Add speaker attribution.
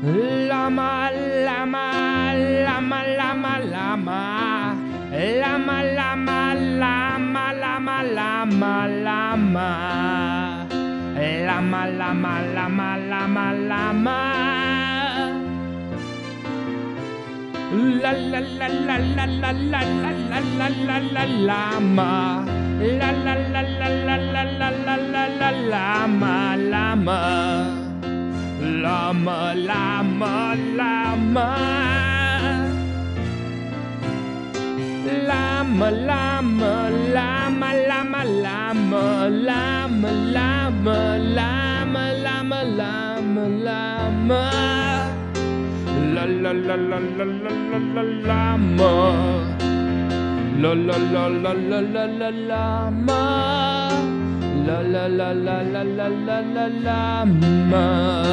Speaker 1: Llama, llama, llama, llama, llama. Llama, llama, llama, llama, llama, llama. Llama, llama, llama, llama, llama. La la la la la la la la la la la la llama. La la la la la la la la la la llama llama. Llama llama llama. Llama llama llama llama llama llama llama llama llama llama llama. La la la la la la la la llama. La la la la la la la llama. La la la la la la la la llama.